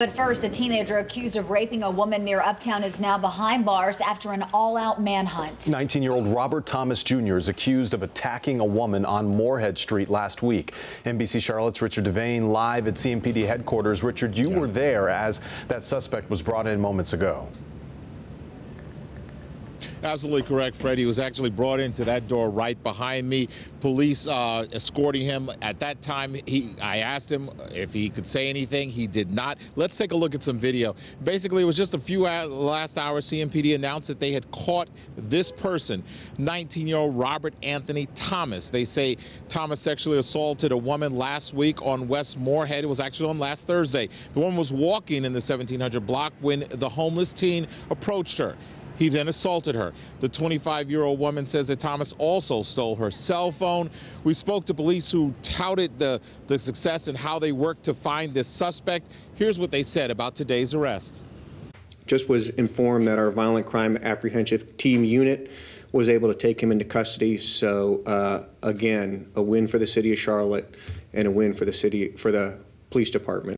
But first, a teenager accused of raping a woman near Uptown is now behind bars after an all-out manhunt. 19-year-old Robert Thomas Jr. is accused of attacking a woman on Morehead Street last week. NBC Charlotte's Richard Devane live at CMPD headquarters. Richard, you were there as that suspect was brought in moments ago. Absolutely correct, Fred. He was actually brought into that door right behind me. Police uh, escorting him. At that time, he I asked him if he could say anything. He did not. Let's take a look at some video. Basically, it was just a few last hours. CMPD announced that they had caught this person, 19-year-old Robert Anthony Thomas. They say Thomas sexually assaulted a woman last week on West Morehead. It was actually on last Thursday. The woman was walking in the 1700 block when the homeless teen approached her. He then assaulted her. The 25 year old woman says that Thomas also stole her cell phone. We spoke to police who touted the, the success and how they worked to find this suspect. Here's what they said about today's arrest. Just was informed that our violent crime apprehensive team unit was able to take him into custody. So uh, again, a win for the city of Charlotte and a win for the city for the police department.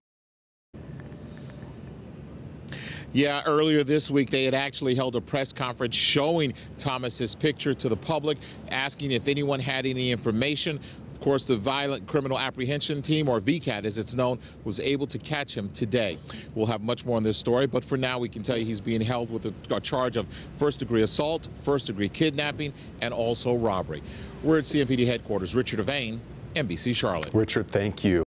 Yeah, earlier this week, they had actually held a press conference showing Thomas's picture to the public, asking if anyone had any information. Of course, the Violent Criminal Apprehension Team, or VCAT as it's known, was able to catch him today. We'll have much more on this story, but for now, we can tell you he's being held with a, a charge of first degree assault, first degree kidnapping, and also robbery. We're at CMPD headquarters. Richard Devane, NBC Charlotte. Richard, thank you.